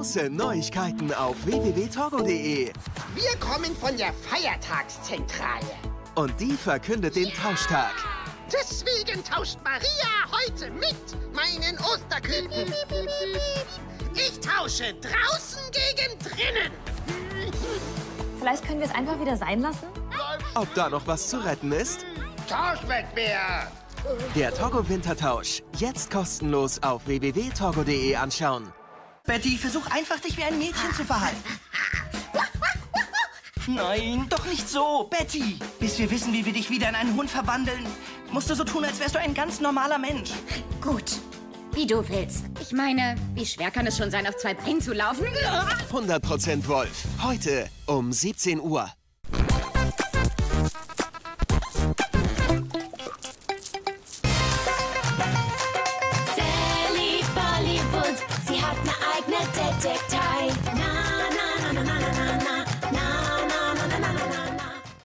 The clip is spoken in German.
Große Neuigkeiten auf www.togo.de. Wir kommen von der Feiertagszentrale. Und die verkündet den Tauschtag. Deswegen tauscht Maria heute mit meinen Osterküken. Ich tausche draußen gegen drinnen. Vielleicht können wir es einfach wieder sein lassen? Ob da noch was zu retten ist? Tauschwettbewerb. Der Togo Wintertausch. Jetzt kostenlos auf www.togo.de anschauen. Betty, versuch einfach, dich wie ein Mädchen zu verhalten. Nein, doch nicht so, Betty. Bis wir wissen, wie wir dich wieder in einen Hund verwandeln, musst du so tun, als wärst du ein ganz normaler Mensch. Gut, wie du willst. Ich meine, wie schwer kann es schon sein, auf zwei Beinen zu laufen? 100% Wolf. Heute um 17 Uhr. sie hat ne Eier.